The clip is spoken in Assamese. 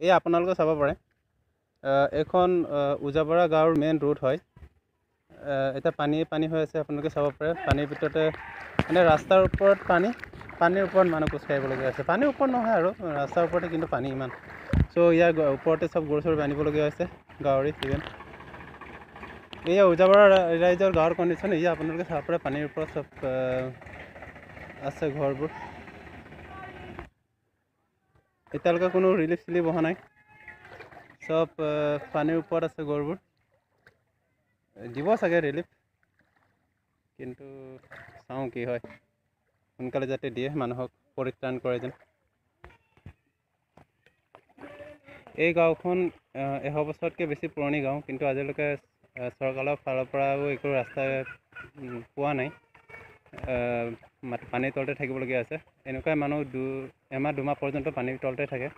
এই আপোনালোকে চাব পাৰে। এইখন আহ, উজাবৰা গাঁৱৰ মেইন ৰোড হয়। এতিয়া পানী পানী হৈ আছে আপোনালোকে চাব পাৰে। পানীৰ ভিতৰতে মানে ৰাস্তাৰ ওপৰত পানী পানীৰ ওপৰত মানুহ খোজকাঢ়িবলগীয়া হৈছে। পানীৰ ওপৰত নহয় আৰু ৰাস্তাৰ ওপৰতে কিন্তু পানী ইমান। চ' ইয়াৰ ওপৰতে চব গৰু চৰু বান্ধিবলগীয়া হৈছে গাঁৱৰে ইভেন এয়া উজাবৰা ৰা- ৰাইজৰ গাঁৱৰ কণ্ডিশ্যন এয়া আপোনালোকে চাব পাৰে পানীৰ ওপৰত চব আছে ঘৰবোৰ। এতিয়ালৈকে কোনো ৰিলিফ চিলিফ অহা নাই। চব পানীৰ ওপৰত আছে গৰুবোৰ দিব চাগে ৰিলিফ কিন্তু চাওঁ কি হয়। সোনকালে যাতে দিয়ে মানুহক পৰিত্ৰাণ কৰে যেন। এই গাঁওখন আহ, এশ বছৰতকৈ বেছি পুৰণি গাঁও। কিন্তু আজিলৈকে চৰকাৰৰ ফালৰ পৰাও একো ৰাস্তা পোৱা নাই। পানীৰ তলতে থাকিবলগীয়া আছে। এনেকুৱাই মানুহ দু এমাহ দুমাহ পৰ্যন্ত পানীৰ তলতে থাকে।